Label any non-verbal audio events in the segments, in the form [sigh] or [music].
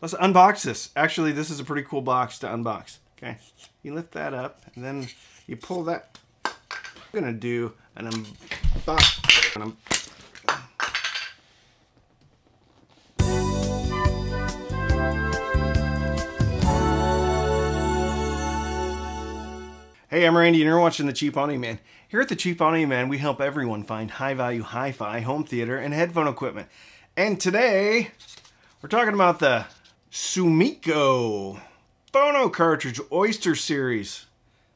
let's unbox this. Actually, this is a pretty cool box to unbox. Okay, you lift that up and then you pull that. I'm gonna do an unbox. Hey, I'm Randy and you're watching The Cheap Audio Man. Here at The Cheap Audio Man, we help everyone find high-value hi-fi, home theater, and headphone equipment. And today, we're talking about the Sumiko Phono Cartridge Oyster Series.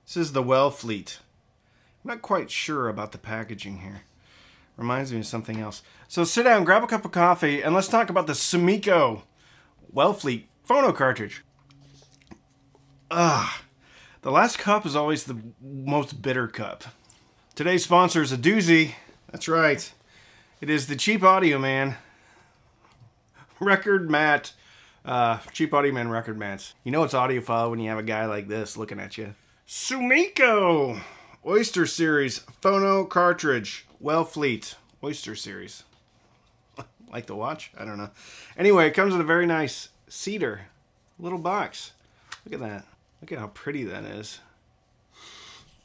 This is the Wellfleet. I'm not quite sure about the packaging here. Reminds me of something else. So sit down, grab a cup of coffee, and let's talk about the Sumiko Wellfleet Phono Cartridge. Ah. The last cup is always the most bitter cup. Today's sponsor is a doozy. That's right. It is the Cheap Audio Man [laughs] Record Mat. Uh, Cheap Audio Man Record Mats. You know it's audiophile when you have a guy like this looking at you. Sumiko Oyster Series Phono Cartridge. Wellfleet Oyster Series. [laughs] like the watch? I don't know. Anyway, it comes in a very nice cedar little box. Look at that. Look at how pretty that is.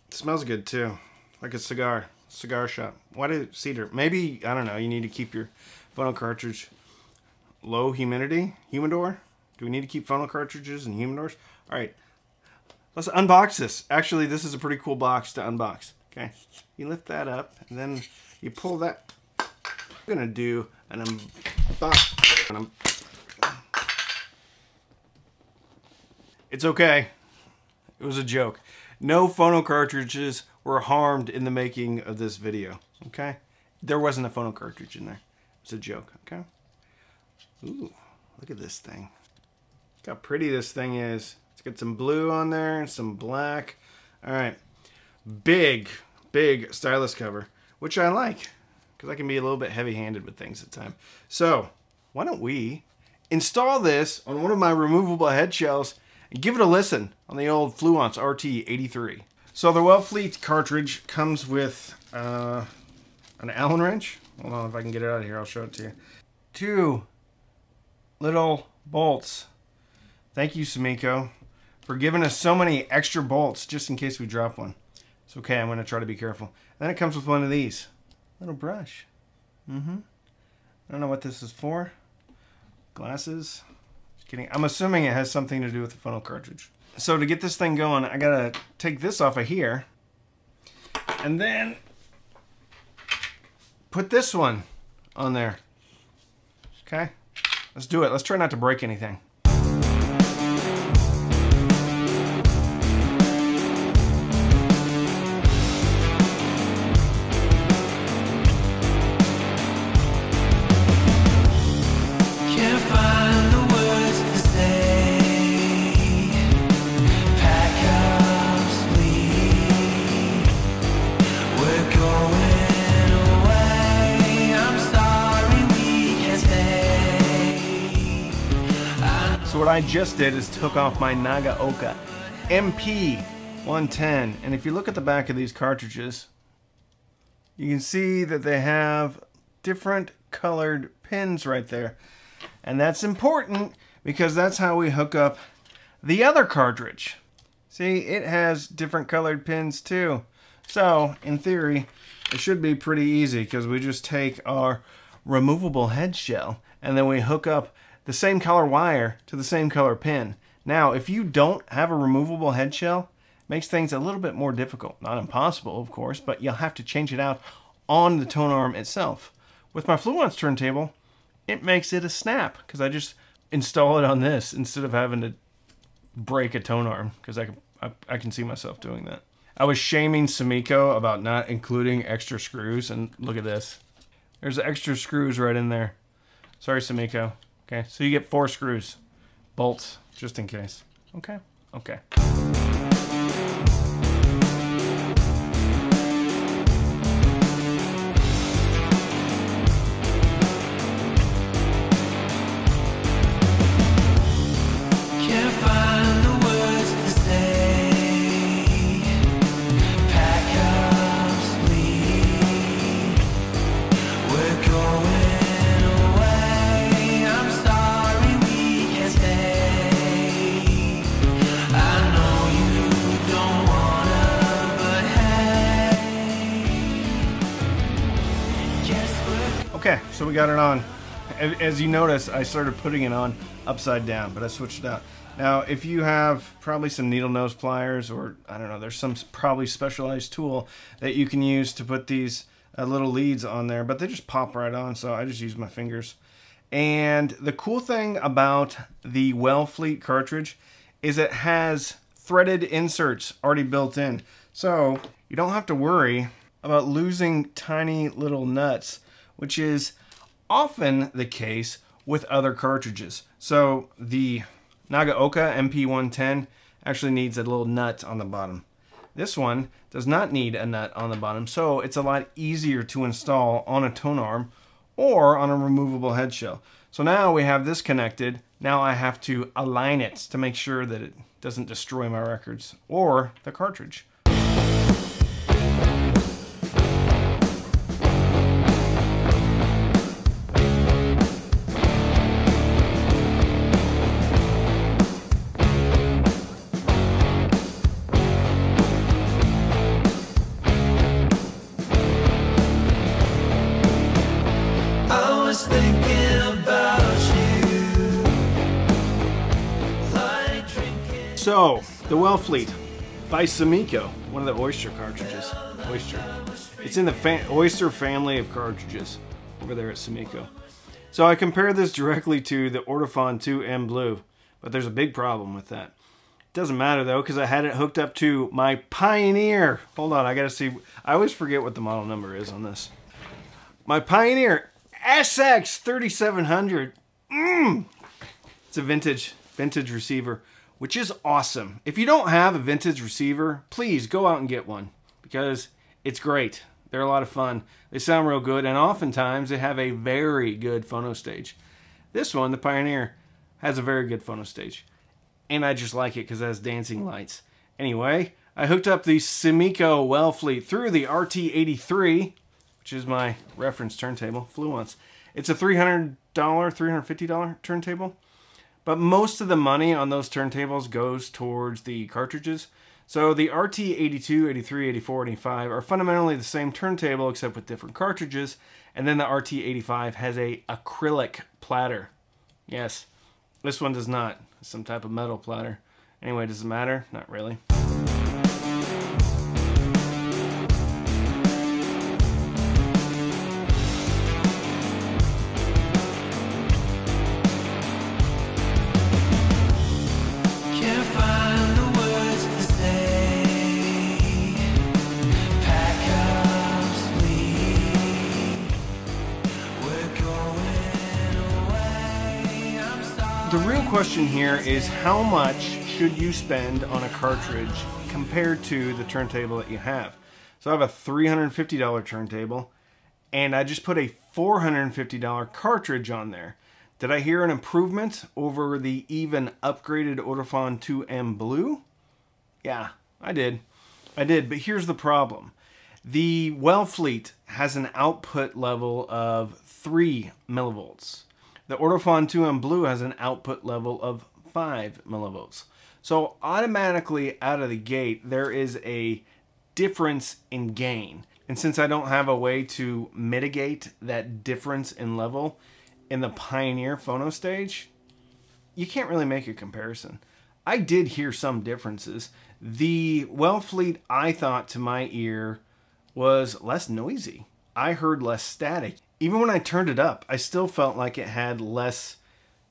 It smells good too. Like a cigar. Cigar shop. Why did cedar? Maybe, I don't know, you need to keep your phono cartridge low humidity? Humidor? Do we need to keep phono cartridges and humidors? Alright. Let's unbox this. Actually, this is a pretty cool box to unbox. Okay. You lift that up and then you pull that. I'm gonna do an unbox. It's okay. It was a joke. No phono cartridges were harmed in the making of this video. Okay? There wasn't a phono cartridge in there. It's a joke. Okay? Ooh, look at this thing. Look how pretty this thing is. It's got some blue on there and some black. All right. Big, big stylus cover, which I like because I can be a little bit heavy-handed with things at times. So, why don't we install this on one of my removable head shells and give it a listen on the old Fluance RT83. So the Wellfleet cartridge comes with uh, an Allen wrench. Hold on, if I can get it out of here, I'll show it to you. Two little bolts. Thank you, Sumiko, for giving us so many extra bolts just in case we drop one. It's okay, I'm going to try to be careful. then it comes with one of these. Little brush. Mm-hmm. I don't know what this is for. Glasses. Just Kidding. I'm assuming it has something to do with the phono cartridge. So to get this thing going, I gotta take this off of here. And then put this one on there. Okay? Let's do it. Let's try not to break anything. I just did is took off my Nagaoka MP110. And if you look at the back of these cartridges, you can see that they have different colored pins right there. And that's important because that's how we hook up the other cartridge. See, it has different colored pins too. So, in theory, it should be pretty easy because we just take our removable head shell and then we hook up the same color wire to the same color pin. Now, if you don't have a removable head shell, makes things a little bit more difficult. Not impossible, of course, but you'll have to change it out on the tone arm itself. With my Fluance turntable, it makes it a snap because I just install it on this instead of having to break a tone arm because I can, I, I can see myself doing that. I was shaming Sumiko about not including extra screws, and look at this. There's extra screws right in there. Sorry, Sumiko. Okay, so you get four screws, bolts, just in case. Okay, okay. We got it on. As you notice, I started putting it on upside down, but I switched it out. Now, if you have probably some needle nose pliers or, I don't know, there's some probably specialized tool that you can use to put these uh, little leads on there, but they just pop right on, so I just use my fingers. And the cool thing about the Wellfleet cartridge is it has threaded inserts already built in. So you don't have to worry about losing tiny little nuts, which is often the case with other cartridges. So the Nagaoka MP110 actually needs a little nut on the bottom. This one does not need a nut on the bottom, so it's a lot easier to install on a tone arm or on a removable head shell. So now we have this connected. Now I have to align it to make sure that it doesn't destroy my records or the cartridge. So, the Wellfleet by Sumiko, one of the Oyster cartridges. Oyster. It's in the fa Oyster family of cartridges over there at Sumiko. So I compare this directly to the Ortofon 2M Blue, but there's a big problem with that. It doesn't matter though, because I had it hooked up to my Pioneer. Hold on, I gotta see. I always forget what the model number is on this. My Pioneer SX3700. Mmm! It's a vintage, vintage receiver which is awesome. If you don't have a vintage receiver, please go out and get one because it's great. They're a lot of fun. They sound real good, and oftentimes they have a very good phono stage. This one, the Pioneer, has a very good phono stage, and I just like it because it has dancing lights. Anyway, I hooked up the Sumiko Wellfleet through the RT83, which is my reference turntable, Fluance. It's a $300, $350 turntable. But most of the money on those turntables goes towards the cartridges. So the RT82, 83, 84, 85 are fundamentally the same turntable except with different cartridges. And then the RT85 has a acrylic platter. Yes, this one does not. Some type of metal platter. Anyway, does it matter? Not really. The real question here is how much should you spend on a cartridge compared to the turntable that you have? So I have a $350 turntable and I just put a $450 cartridge on there. Did I hear an improvement over the even upgraded Ortofon 2M Blue? Yeah, I did. I did, but here's the problem. The Wellfleet has an output level of 3 millivolts. The Ortofon 2M Blue has an output level of 5 millivolts. So automatically out of the gate, there is a difference in gain. And since I don't have a way to mitigate that difference in level in the Pioneer phono stage, you can't really make a comparison. I did hear some differences. The Wellfleet, I thought to my ear, was less noisy. I heard less static even when I turned it up, I still felt like it had less,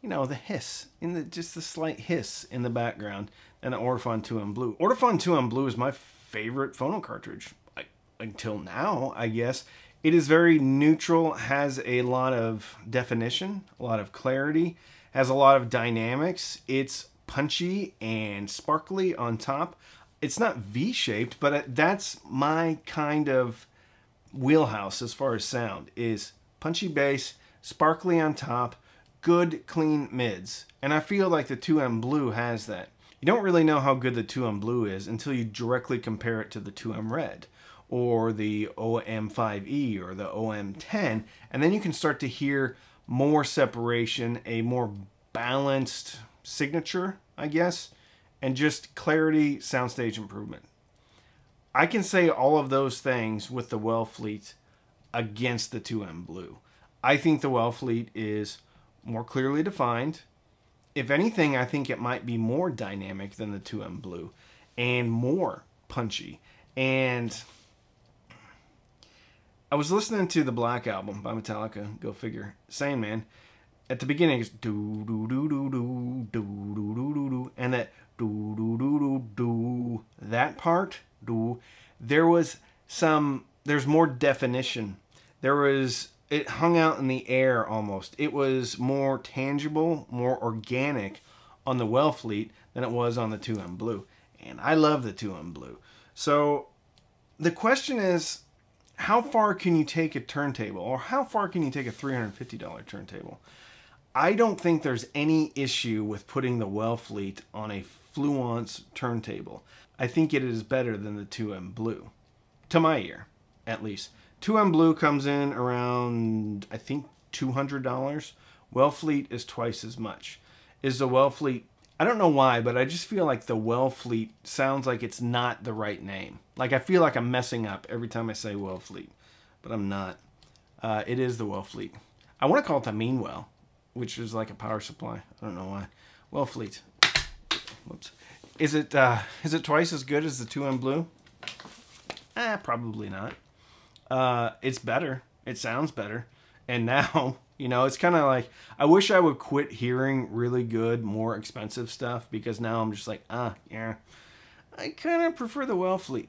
you know, the hiss, in the just the slight hiss in the background than the Ortofon 2M Blue. Ortofon 2M Blue is my favorite phono cartridge I, until now, I guess. It is very neutral, has a lot of definition, a lot of clarity, has a lot of dynamics. It's punchy and sparkly on top. It's not V-shaped, but uh, that's my kind of wheelhouse as far as sound is punchy bass, sparkly on top, good clean mids. And I feel like the 2M Blue has that. You don't really know how good the 2M Blue is until you directly compare it to the 2M Red or the OM5E or the OM10 and then you can start to hear more separation, a more balanced signature, I guess, and just clarity, soundstage improvement. I can say all of those things with the Wellfleet against the 2M Blue. I think the Wellfleet is more clearly defined. If anything, I think it might be more dynamic than the 2M Blue and more punchy. And I was listening to the Black Album by Metallica, go figure. Saying, man, at the beginning it's do do do do do do do do do do and that do do do do do that part do. There was some there's more definition. There was it hung out in the air almost. It was more tangible more organic on the Wellfleet than it was on the 2M Blue. And I love the 2M Blue. So the question is how far can you take a turntable or how far can you take a $350 turntable? I don't think there's any issue with putting the Wellfleet on a Fluance turntable. I think it is better than the 2M Blue, to my ear, at least. 2M Blue comes in around, I think, $200. Wellfleet is twice as much. Is the Wellfleet, I don't know why, but I just feel like the Wellfleet sounds like it's not the right name. Like I feel like I'm messing up every time I say Wellfleet, but I'm not. Uh, it is the Wellfleet. I want to call it the Meanwell which is like a power supply. I don't know why. Wellfleet. Whoops. Is it uh, is it twice as good as the 2M Blue? Eh, probably not. Uh, it's better. It sounds better. And now, [laughs] you know, it's kind of like I wish I would quit hearing really good, more expensive stuff because now I'm just like, ah, yeah. I kind of prefer the Wellfleet.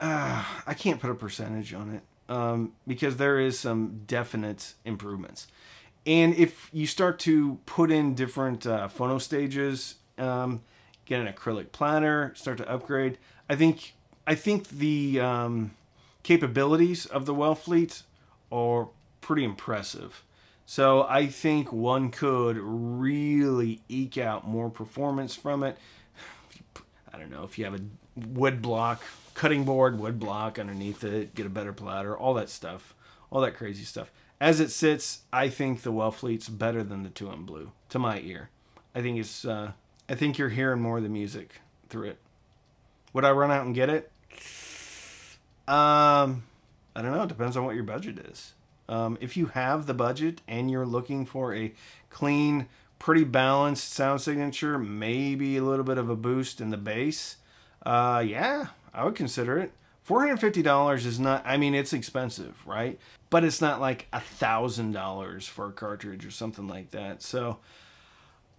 Uh, I can't put a percentage on it um, because there is some definite improvements. And if you start to put in different uh, phono stages, um, get an acrylic platter, start to upgrade, I think I think the um, capabilities of the Wellfleet are pretty impressive. So I think one could really eke out more performance from it. [sighs] I don't know if you have a wood block cutting board, wood block underneath it, get a better platter, all that stuff, all that crazy stuff. As it sits, I think the Wellfleet's better than the 2M Blue to my ear. I think it's, uh, I think you're hearing more of the music through it. Would I run out and get it? Um, I don't know. It depends on what your budget is. Um, if you have the budget and you're looking for a clean, pretty balanced sound signature, maybe a little bit of a boost in the bass, uh, yeah, I would consider it. $450 is not, I mean, it's expensive, right? But it's not like a $1,000 for a cartridge or something like that. So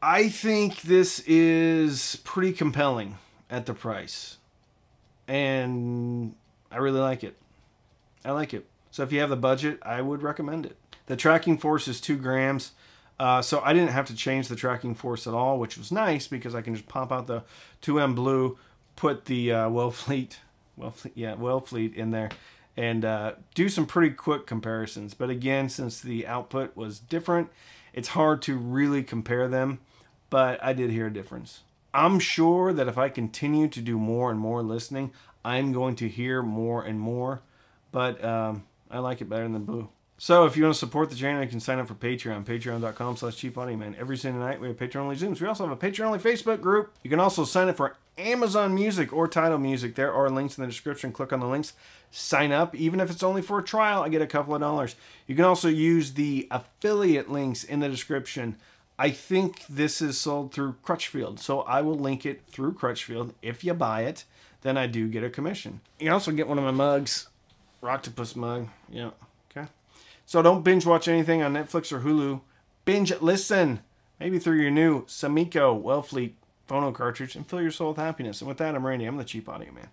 I think this is pretty compelling at the price. And I really like it. I like it. So if you have the budget, I would recommend it. The tracking force is two grams. Uh, so I didn't have to change the tracking force at all, which was nice because I can just pop out the 2M Blue put the uh, Wellfleet, Wellfleet, yeah, Wellfleet in there and uh, do some pretty quick comparisons. But again, since the output was different, it's hard to really compare them, but I did hear a difference. I'm sure that if I continue to do more and more listening, I'm going to hear more and more, but um, I like it better than Blue. So if you want to support the channel, you can sign up for Patreon, patreon.com slash cheapaudio, Every Sunday night, we have Patreon-only Zooms. We also have a Patreon-only Facebook group. You can also sign up for Amazon Music or Tidal Music. There are links in the description. Click on the links. Sign up. Even if it's only for a trial, I get a couple of dollars. You can also use the affiliate links in the description. I think this is sold through Crutchfield, so I will link it through Crutchfield. If you buy it, then I do get a commission. You can also get one of my mugs, Rocktopus mug. Yeah. Okay. So don't binge watch anything on Netflix or Hulu. Binge listen, maybe through your new Sumiko Wellfleet phono cartridge, and fill your soul with happiness. And with that, I'm Randy. I'm the Cheap Audio Man.